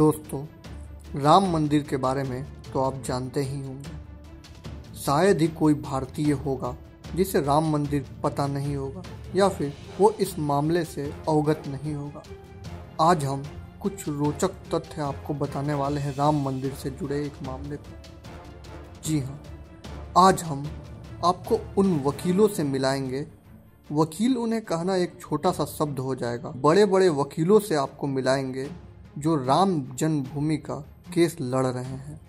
दोस्तों, राम मंदिर के बारे में तो आप जानते ही होंगे। शायद ही कोई भारतीय होगा जिसे राम मंदिर पता नहीं होगा, या फिर वो इस मामले से अवगत नहीं होगा। आज हम कुछ रोचक तथ्य आपको बताने वाले हैं राम मंदिर से जुड़े एक मामले पर जी हाँ आज हम आपको उन वकीलों से मिलाएँगे। वकील उन्हें कहना एक छोटा सा शब्द हो जाएगा। बड़े बड़े वकीलों से आपको मिलाएँगे जो राम जन्मभूमि का केस लड़ रहे हैं।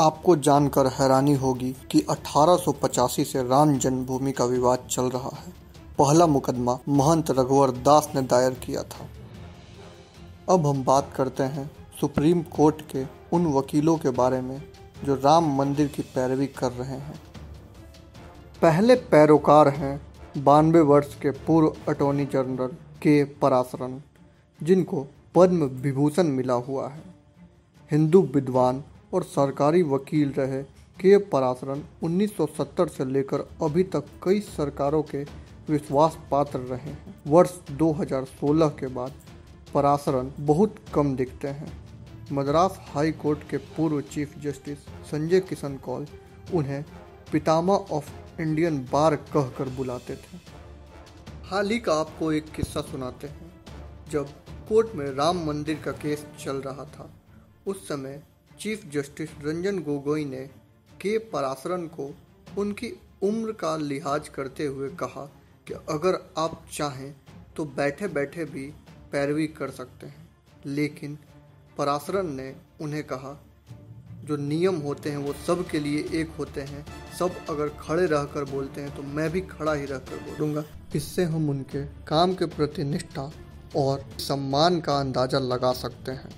आपको जानकर हैरानी होगी कि 1885 से राम जन्मभूमि का विवाद चल रहा है। पहला मुकदमा महंत रघुवर दास ने दायर किया था। अब हम बात करते हैं सुप्रीम कोर्ट के उन वकीलों के बारे में जो राम मंदिर की पैरवी कर रहे हैं। पहले पैरोकार हैं बानवे वर्ष के पूर्व अटॉर्नी जनरल के पराशरन जिनको पद्म विभूषण मिला हुआ है। हिंदू विद्वान और सरकारी वकील रहे के पराशरन 1970 से लेकर अभी तक कई सरकारों के विश्वास पात्र रहे हैं। वर्ष 2016 के बाद पराशरन बहुत कम दिखते हैं। मद्रास हाई कोर्ट के पूर्व चीफ जस्टिस संजय किशन कौल उन्हें पितामा ऑफ़ इंडियन बार कहकर बुलाते थे। हाल ही का आपको एक किस्सा सुनाते हैं। जब कोर्ट में राम मंदिर का केस चल रहा था, उस समय चीफ जस्टिस रंजन गोगोई ने के पराशरन को उनकी उम्र का लिहाज करते हुए कहा कि अगर आप चाहें तो बैठे बैठे भी पैरवी कर सकते हैं। लेकिन पराशरन ने उन्हें कहा, जो नियम होते हैं वो सब के लिए एक होते हैं। सब अगर खड़े रहकर बोलते हैं तो मैं भी खड़ा ही रहकर बोलूँगा। इससे हम उनके काम के प्रति निष्ठा और सम्मान का अंदाज़ा लगा सकते हैं।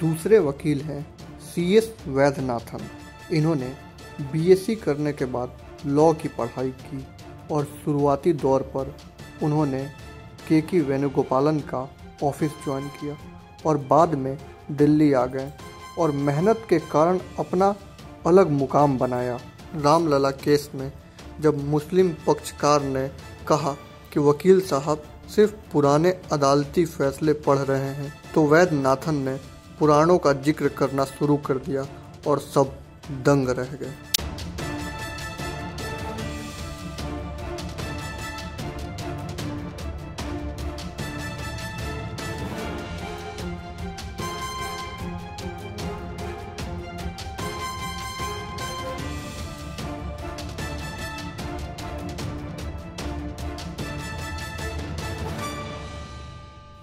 दूसरे वकील हैं सी एस वैद्यनाथन। इन्होंने बीएससी करने के बाद लॉ की पढ़ाई की और शुरुआती दौर पर उन्होंने के की वेणुगोपालन का ऑफ़िस ज्वाइन किया। और बाद में दिल्ली आ गए और मेहनत के कारण अपना अलग मुकाम बनाया। रामलला केस में जब मुस्लिम पक्षकार ने कहा कि वकील साहब सिर्फ़ पुराने अदालती फैसले पढ़ रहे हैं तो वैद्यनाथन ने पुराणों का ज़िक्र करना शुरू कर दिया और सब दंग रह गए।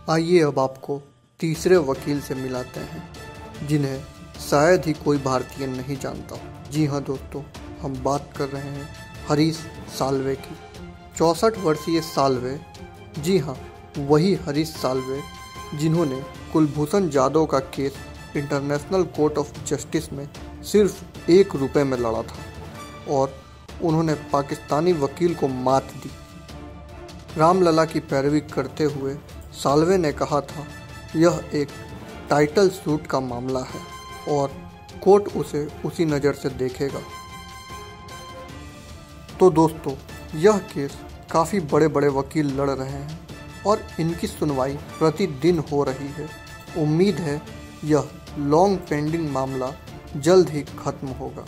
आइए अब आपको तीसरे वकील से मिलाते हैं, जिन्हें शायद ही कोई भारतीय नहीं जानता। जी हाँ दोस्तों, हम बात कर रहे हैं हरीश सालवे की। चौंसठ वर्षीय सालवे, जी हाँ वही हरीश सालवे, जिन्होंने कुलभूषण जाधव का case international court of justice में सिर्फ़ एक रुपए में लड़ा था, और उन्होंने पाकिस्तानी वकील को मात दी। रामलला की पैरवी करते हुए सालवे ने कहा था, यह एक टाइटल सूट का मामला है और कोर्ट उसे उसी नज़र से देखेगा। तो दोस्तों, यह केस काफ़ी बड़े बड़े वकील लड़ रहे हैं और इनकी सुनवाई प्रतिदिन हो रही है। उम्मीद है यह लॉन्ग पेंडिंग मामला जल्द ही खत्म होगा।